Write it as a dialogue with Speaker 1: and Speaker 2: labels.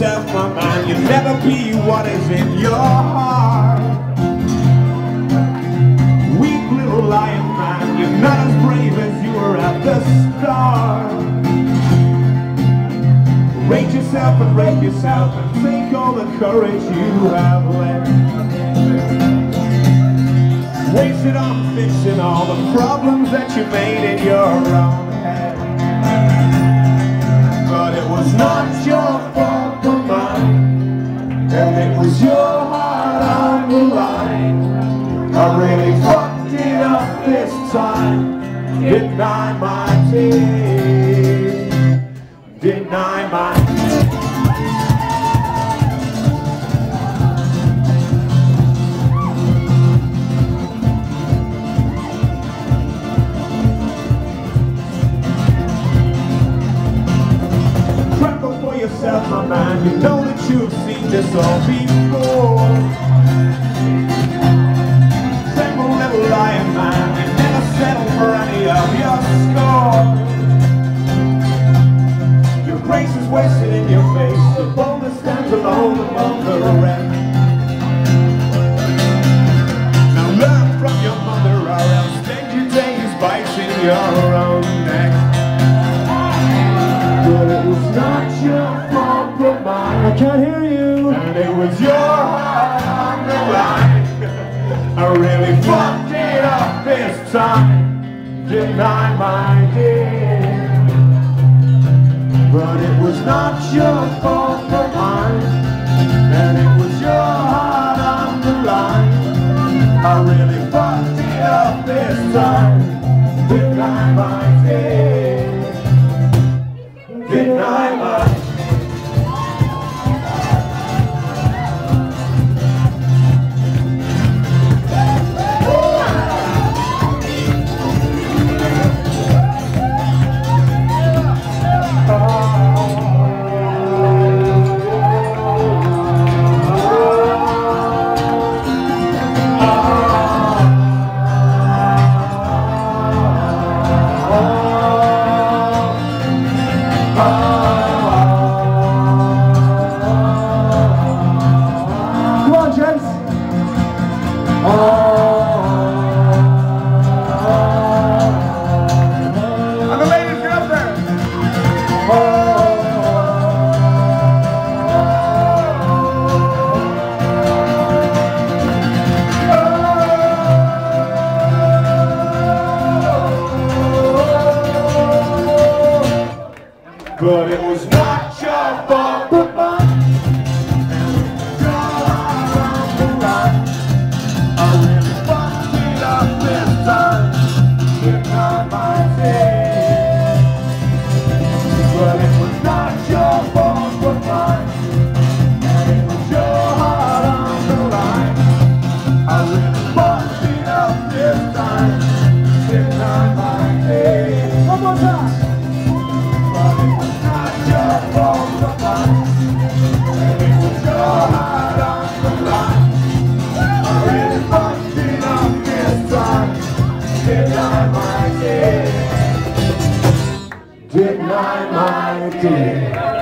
Speaker 1: yourself, my man, you'll never be what is in your heart. Weak little lion man, you're not as brave as you were at the start. Rate yourself and rate yourself and take all the courage you have left. Waste it on fixing all the problems that you made in your own head. But it was not your really fucked it up this time, deny my tears, deny my yourself, my man. You know that you've seen this all before. Wasted in your face. Your boldness stands alone among the rest. Now learn from your mother, or else spend your days biting your own neck. But it was not your fault but mine.
Speaker 2: I can't hear you.
Speaker 1: And it was your heart on the line. I really fucked it up this time. Deny my dear. But it was not your fault but mine. And it was your heart on the line. I really fucked it up this time. Deny my dear. Deny my But it was not your fault. I really dear. Deny my dear.